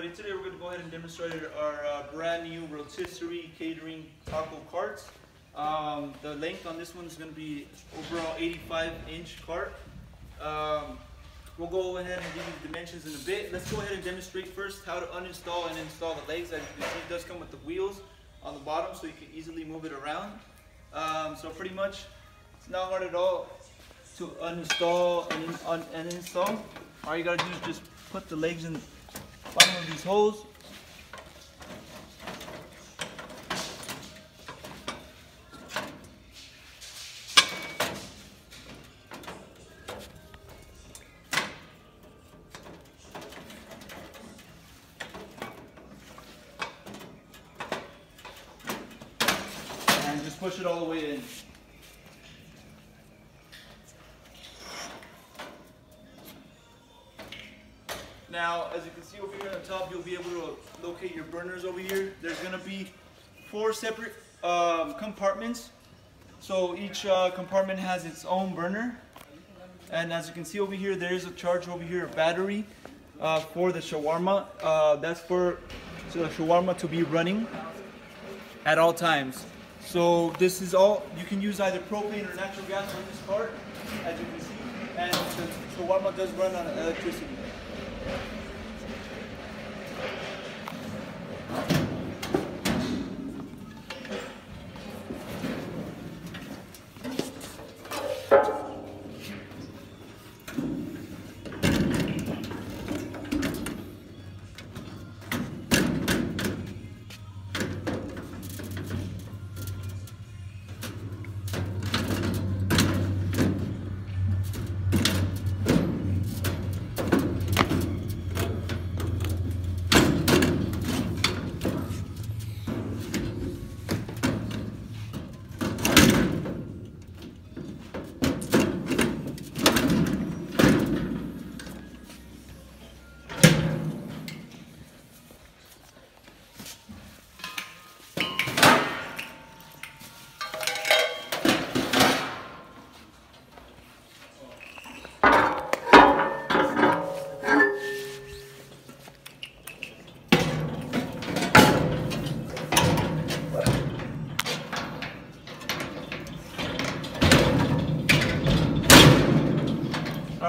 everybody. Today we're going to go ahead and demonstrate our uh, brand new rotisserie catering taco carts. Um, the length on this one is going to be overall 85 inch cart. Um, we'll go ahead and give you the dimensions in a bit. Let's go ahead and demonstrate first how to uninstall and install the legs. As you can see, it does come with the wheels on the bottom so you can easily move it around. Um, so pretty much, it's not hard at all to uninstall and, un and install. All you gotta do is just put the legs in bottom of these holes. And just push it all the way in. Now, as you can see over here on the top, you'll be able to locate your burners over here. There's gonna be four separate um, compartments. So each uh, compartment has its own burner. And as you can see over here, there is a charge over here, a battery uh, for the shawarma. Uh, that's for the shawarma to be running at all times. So this is all, you can use either propane or natural gas on this cart, as you can see. And the shawarma does run on electricity. Yeah.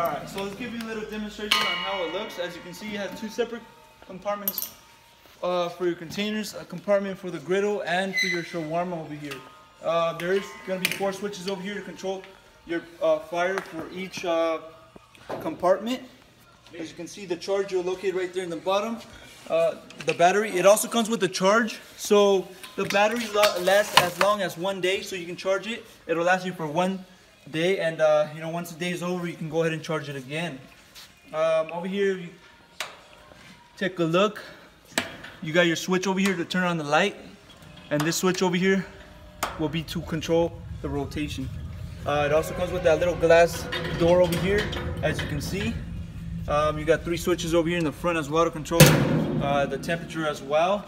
Alright, so let's give you a little demonstration on how it looks. As you can see, you have two separate compartments uh, for your containers, a compartment for the griddle and for your shawarma over here. Uh, there is going to be four switches over here to control your uh, fire for each uh, compartment. As you can see, the charger located right there in the bottom. Uh, the battery, it also comes with a charge. So the battery lasts as long as one day, so you can charge it. It'll last you for one day and uh, you know once the day is over you can go ahead and charge it again. Um, over here you take a look. You got your switch over here to turn on the light and this switch over here will be to control the rotation. Uh, it also comes with that little glass door over here as you can see. Um, you got three switches over here in the front as well to control uh, the temperature as well.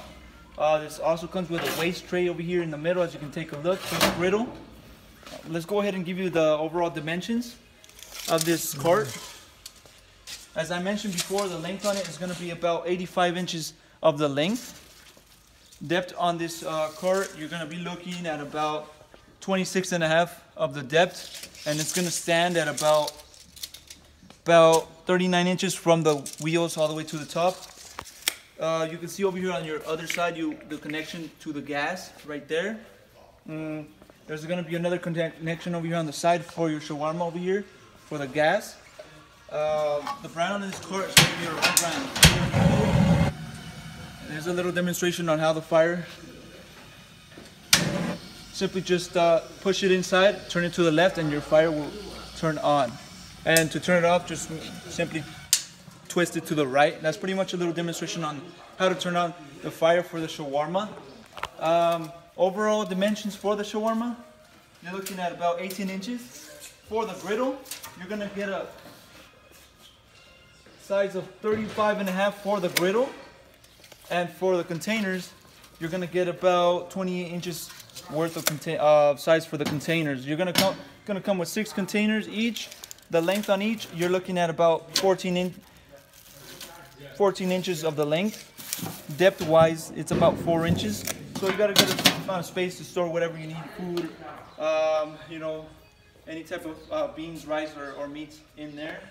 Uh, this also comes with a waste tray over here in the middle as you can take a look. The griddle let's go ahead and give you the overall dimensions of this cart. As I mentioned before, the length on it is going to be about 85 inches of the length. Depth on this uh, cart, you're going to be looking at about 26 and a half of the depth, and it's going to stand at about about 39 inches from the wheels all the way to the top. Uh, you can see over here on your other side, you the connection to the gas right there. Mm, there's to be another connection over here on the side for your shawarma over here for the gas. Uh, the brand on this cart is to be a red brand. There's a little demonstration on how the fire. Simply just uh, push it inside, turn it to the left, and your fire will turn on. And to turn it off, just simply twist it to the right. That's pretty much a little demonstration on how to turn on the fire for the shawarma. Um, overall dimensions for the shawarma, you're looking at about 18 inches. For the griddle, you're gonna get a size of 35 and a half for the griddle. And for the containers, you're gonna get about 28 inches worth of uh, size for the containers. You're gonna come gonna come with six containers each. The length on each, you're looking at about 14 in 14 inches of the length. Depth wise, it's about four inches. So you got a good amount of space to store whatever you need, food, um, you know, any type of uh, beans, rice, or, or meats in there.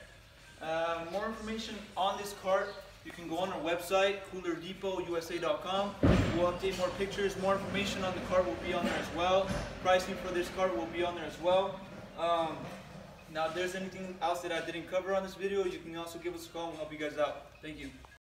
Uh, more information on this cart, you can go on our website, coolerdepot.usa.com. We'll update more pictures. More information on the cart will be on there as well. Pricing for this cart will be on there as well. Um, now, if there's anything else that I didn't cover on this video, you can also give us a call and we'll help you guys out. Thank you.